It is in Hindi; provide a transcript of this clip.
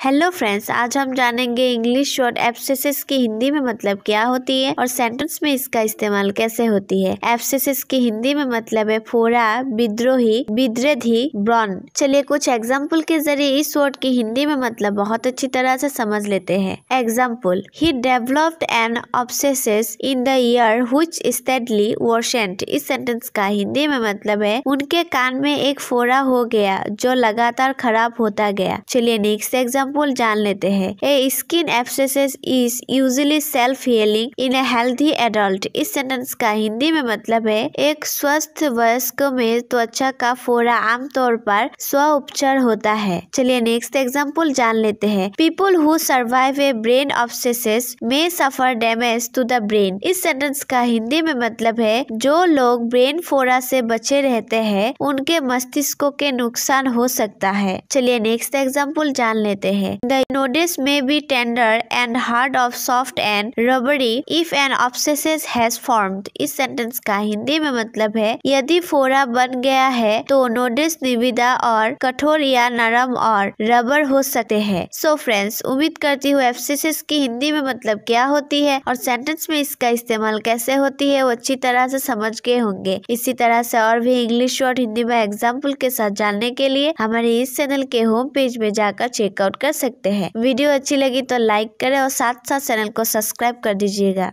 हेलो फ्रेंड्स आज हम जानेंगे इंग्लिश शॉर्ट एफसेसिस की हिंदी में मतलब क्या होती है और सेंटेंस में इसका इस्तेमाल कैसे होती है। एफसेसिस की हिंदी में मतलब है फोरा विद्रोही, विद्रेधी ब्रॉन चलिए कुछ एग्ज़ाम्पल के ज़रिए इस वर्ड की हिंदी में मतलब बहुत अच्छी तरह से समझ लेते हैं। Example he developed an abscess in the ear which steadily worsened इस सेंटेंस का हिंदी में मतलब है, उनके कान में एक फोरा हो गया, जो लगातार खराब होता गया। चलिए नेक्स्ट एग्ज़ाम्पल एग्ज़ाम्पल जान लेते हैं। A skin abscess is usually self healing in a healthy adult इस सेंटेंस का हिंदी में मतलब है, एक स्वस्थ वयस्क में त्वचा का फोड़ा आमतौर पर स्व उपचार होता है। चलिए नेक्स्ट एग्ज़ाम्पल जान लेते हैं। People who survive a brain abscess may suffer damage to the brain इस सेंटेंस का हिंदी में मतलब है, जो लोग ब्रेन फोड़ा से बचे रहते हैं, उनके मस्तिष्क के नुकसान हो सकता है। चलिए नेक्स्ट एग्ज़ाम्पल जान लेते हैं। हैं। The nodes may be tender and hard or soft and rubbery if an abscess has formed इस सेंटेंस का हिंदी में मतलब है, यदि फोरा बन गया है तो नोडिस निविदा और कठोर या नरम और रबर हो सकते हैं। सो फ्रेंड्स उम्मीद करती हूँ एफसीसिस की हिंदी में मतलब क्या होती है और सेंटेंस में इसका इस्तेमाल कैसे होती है, वो अच्छी तरह से समझ गए होंगे। इसी तरह से और भी इंग्लिश वर्ड हिंदी में एग्ज़ाम्पल के साथ जानने के लिए हमारे इस चैनल के होम पेज में जाकर चेकआउट कर सकते हैं। वीडियो अच्छी लगी तो लाइक करें और साथ साथ चैनल को सब्सक्राइब कर दीजिएगा।